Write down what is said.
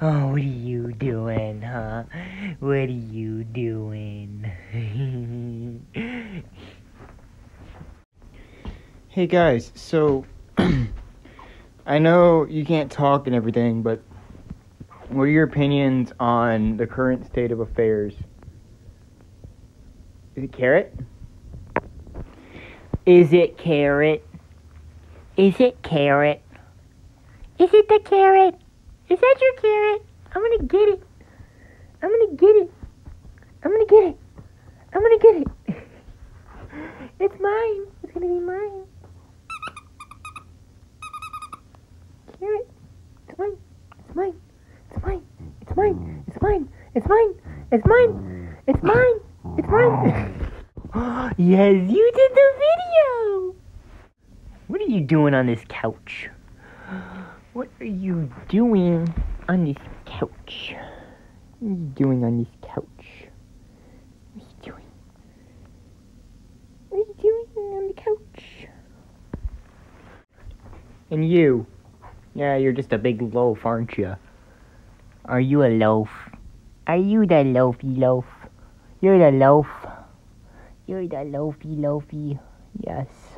Oh, what are you doing, huh? What are you doing? Hey guys, so I know you can't talk and everything, but what are your opinions on the current state of affairs? Is it carrot? Is it carrot? Is it carrot? Is it the carrot? Is that your carrot? I'm gonna get it. I'm gonna get it. I'm gonna get it. I'm gonna get it. It's mine. It's gonna be mine. Carrot. It's mine. It's mine. It's mine. It's mine. It's mine. It's mine. It's mine. It's mine. It's mine. yes, you did the video. What are you doing on this couch? What are you doing on this couch? What are you doing on this couch? What are you doing? What are you doing on the couch? And you. Yeah, you're just a big loaf, aren't you? Are you a loaf? Are you the loafy loaf? You're the loaf. You're the loafy loafy. Yes.